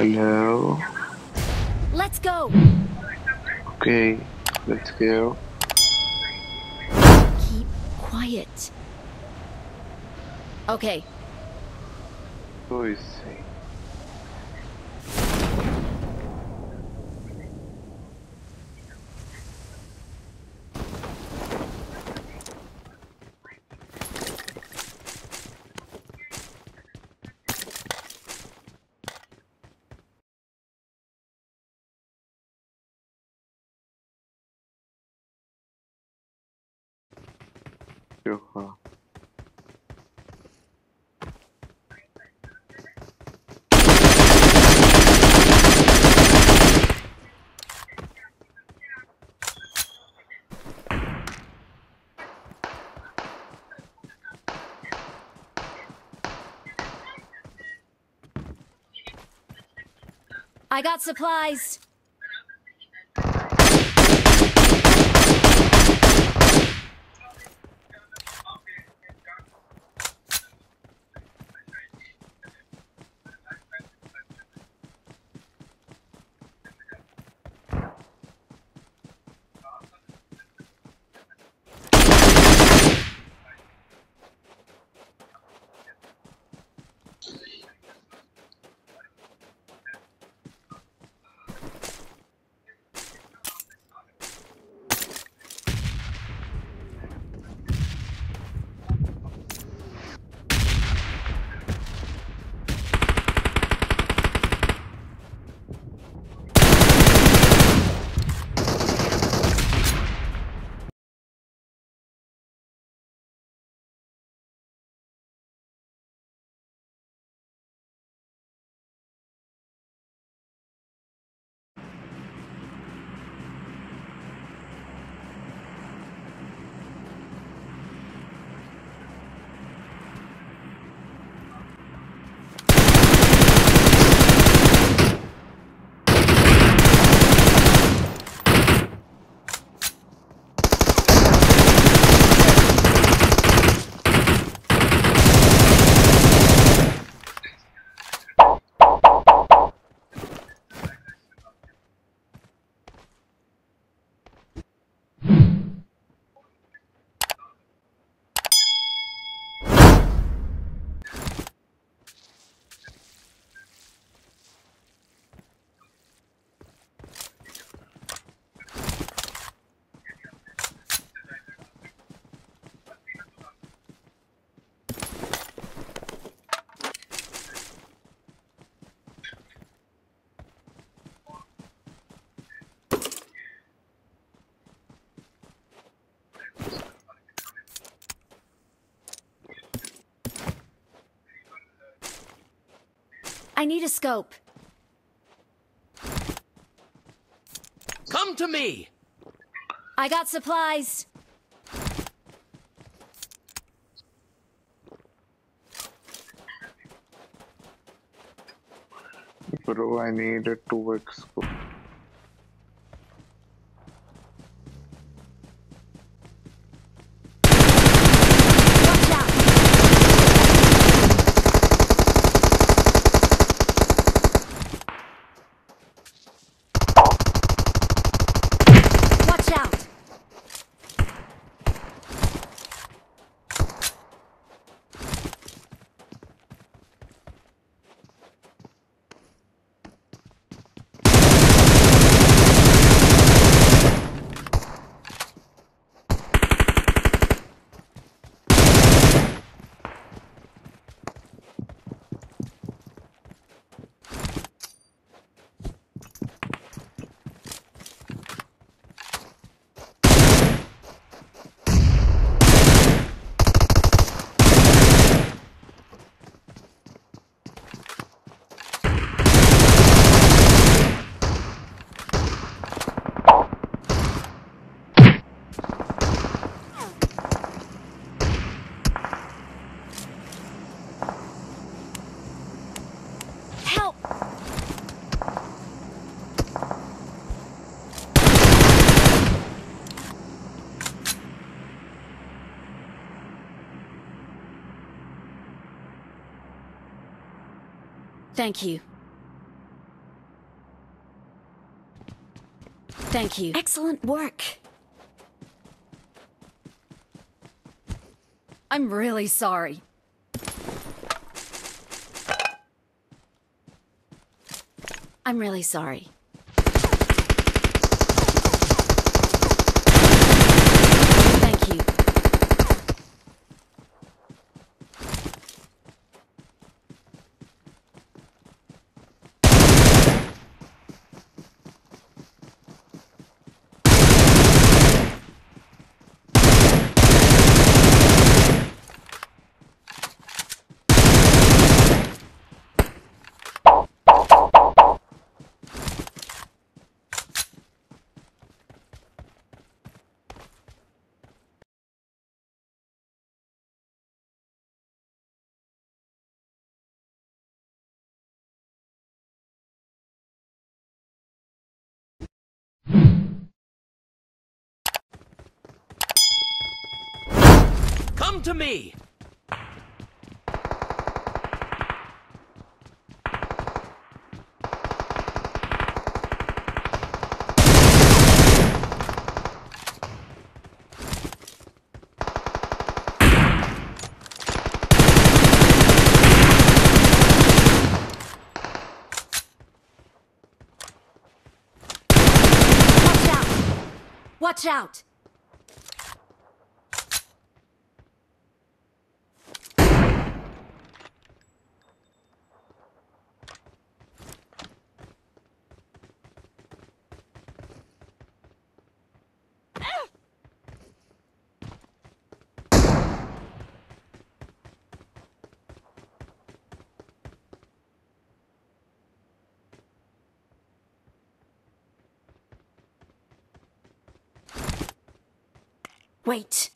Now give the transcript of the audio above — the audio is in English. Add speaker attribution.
Speaker 1: Hello.
Speaker 2: Let's go.
Speaker 1: Okay, let's go.
Speaker 2: Keep quiet. Okay,
Speaker 1: Who is he?
Speaker 2: I got supplies. I need a scope.
Speaker 3: Come to me!
Speaker 2: I got supplies.
Speaker 1: Bro, I need a 2x scope.
Speaker 2: Thank you. Thank you. Excellent work. I'm really sorry. I'm really sorry.
Speaker 3: Come to me!
Speaker 2: Watch out! Wait.